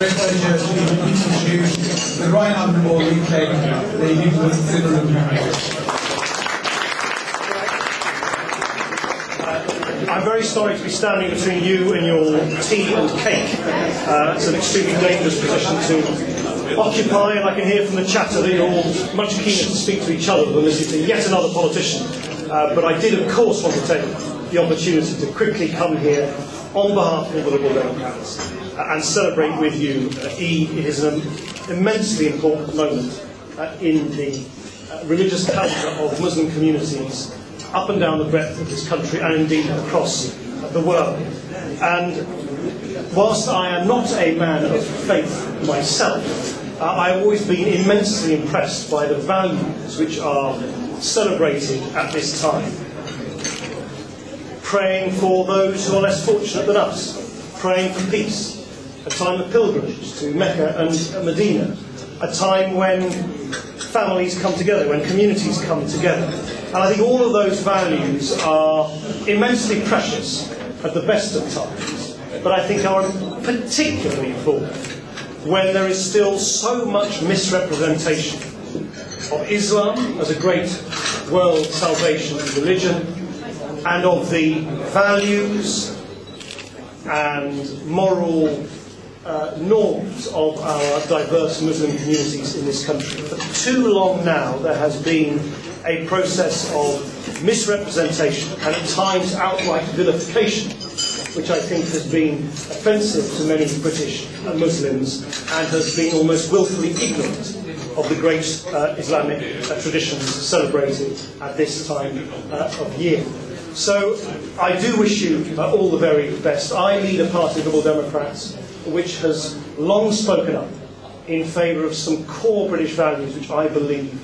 Great pleasure to introduce the Right Honourable the I'm very sorry to be standing between you and your tea and cake. Uh, it's an extremely dangerous position to occupy, and I can hear from the chatter that you're all much keener to speak to each other than listening to yet another politician. Uh, but I did, of course, want to take the opportunity to quickly come here on behalf of the Liberal Democrats and celebrate with you uh, Eid. It is an immensely important moment uh, in the uh, religious culture of Muslim communities up and down the breadth of this country and indeed across the world. And whilst I am not a man of faith myself, uh, I've always been immensely impressed by the values which are celebrated at this time. Praying for those who are less fortunate than us, praying for peace, a time of pilgrimage to Mecca and Medina, a time when families come together, when communities come together. And I think all of those values are immensely precious at the best of times, but I think are particularly important when there is still so much misrepresentation of Islam as a great world salvation religion and of the values and moral uh, norms of our diverse Muslim communities in this country. For too long now, there has been a process of misrepresentation and at times outright vilification, which I think has been offensive to many British Muslims and has been almost willfully ignorant of the great uh, Islamic uh, traditions celebrated at this time uh, of year. So I do wish you uh, all the very best. I lead a party, Liberal Democrats, which has long spoken up in favour of some core British values which I believe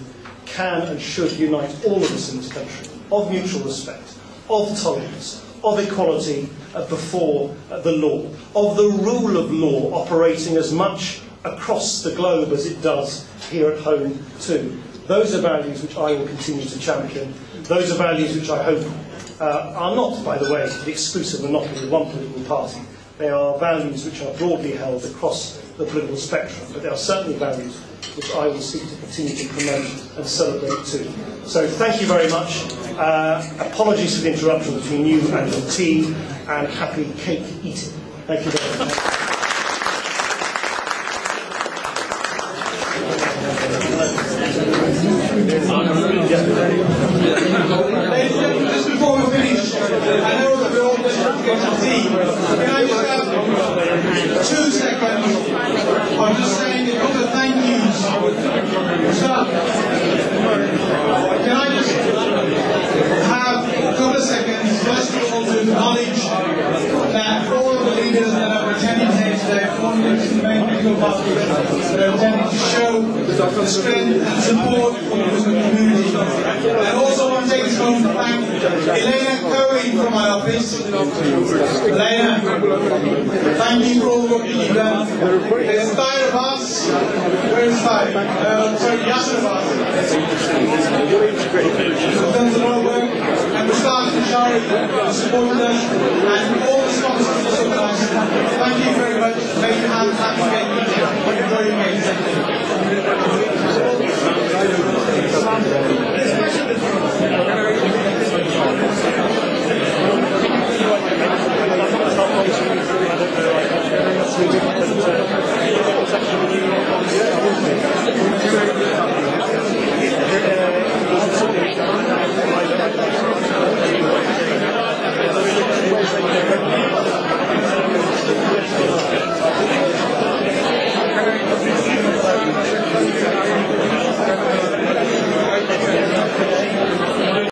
can and should unite all of us in this country, of mutual respect, of tolerance, of equality uh, before uh, the law, of the rule of law operating as much across the globe as it does here at home too. Those are values which I will continue to champion. Those are values which I hope uh, are not, by the way, the exclusive monopoly of one political party. They are values which are broadly held across the political spectrum, but they are certainly values which I will seek to continue to promote and celebrate too. So thank you very much. Uh, apologies for the interruption between you and your team, and happy cake eating. Thank you very much. The that are to show the strength and support the community. Also want to take this moment to thank Elena Cohen from my office. Elena, thank you for all the work you've done. Tyre Abbas. Where is Tyre? Uh, sorry, Yasser Abbas. Who's done a lot of work. And Mustafa Kashari, who supported us. And all